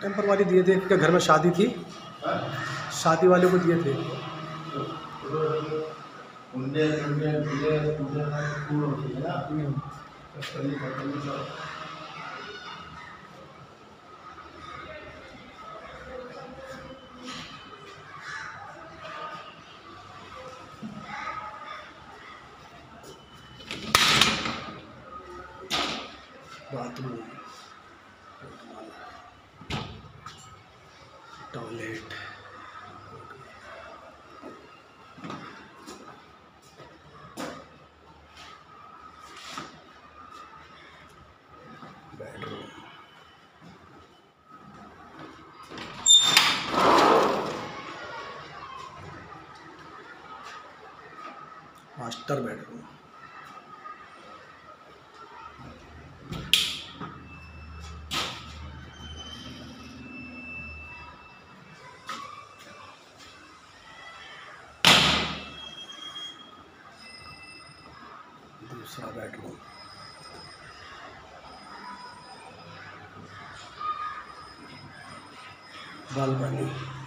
Temper दिए थे कि घर में शादी थी। शादी वाले को दिए थे। Bathroom toilet. Master bedroom. दूसरा बेडरूम बालकनी।